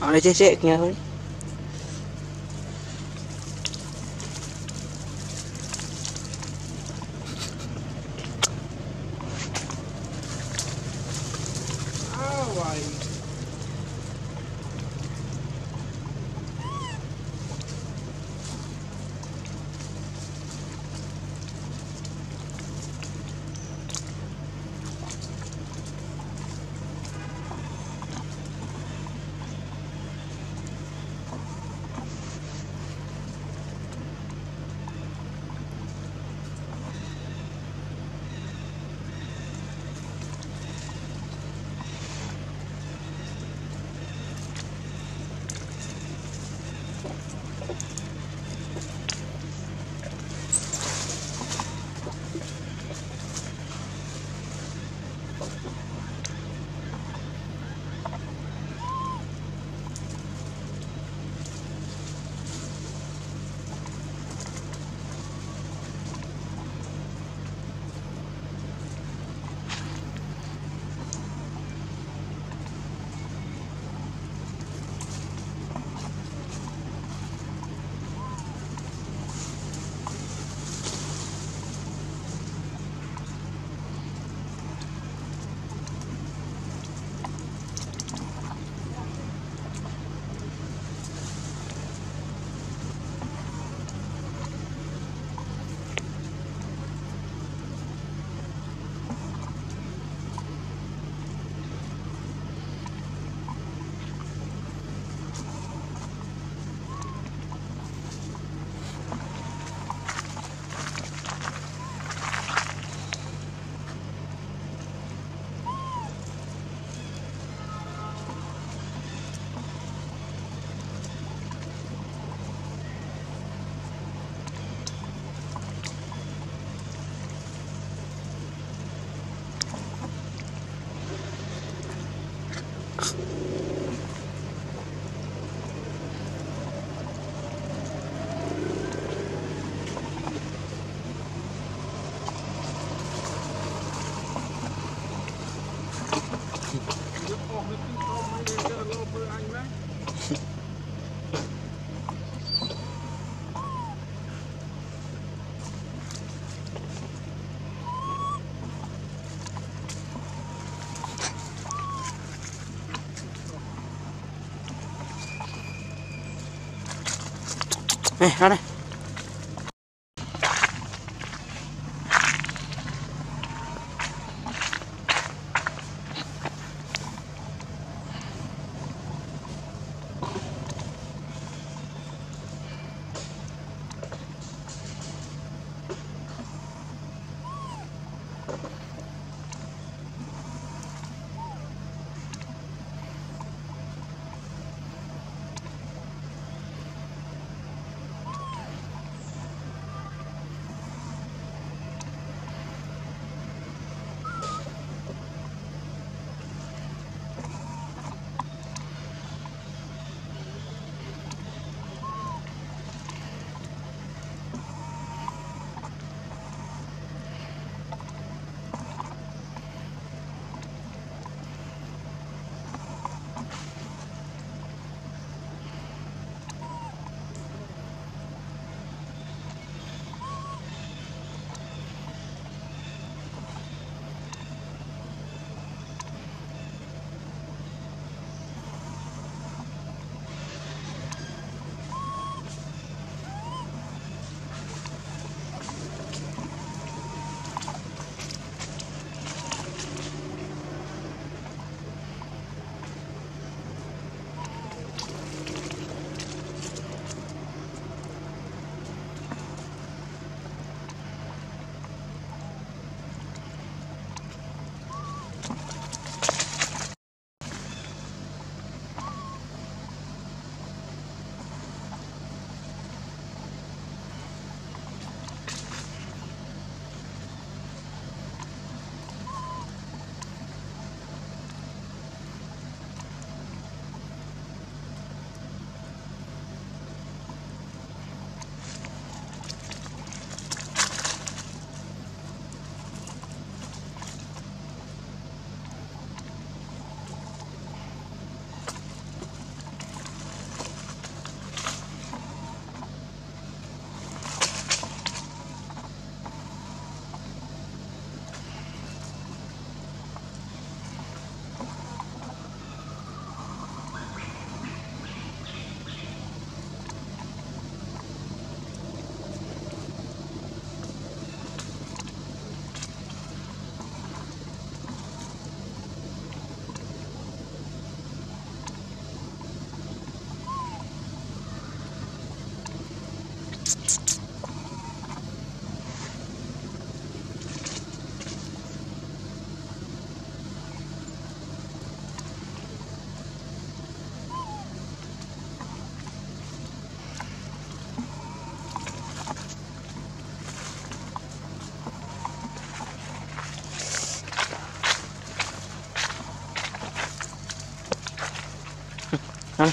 Ở đây chết chết nhau đi Hey, run it. Huh?